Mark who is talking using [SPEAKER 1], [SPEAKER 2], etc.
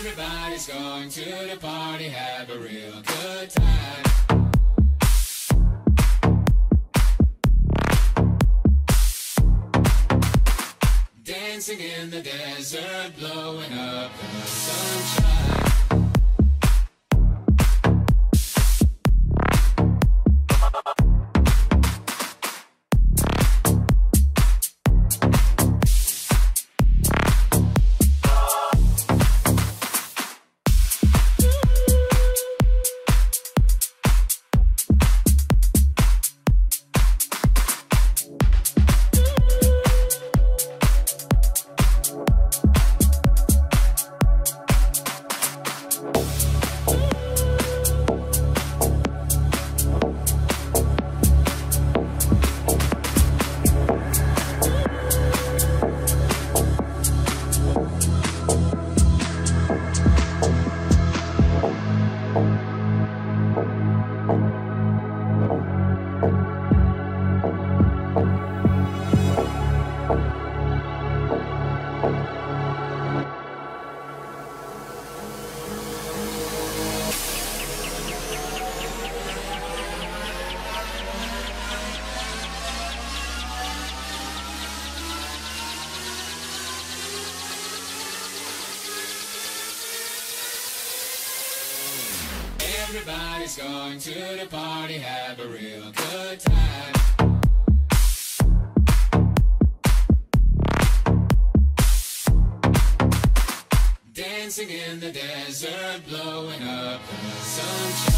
[SPEAKER 1] Everybody's going to the party, have a real good time. Dancing in the desert, blowing up the sunshine. Everybody's going to the party, have a real good time. Dancing in the desert, blowing up the sunshine.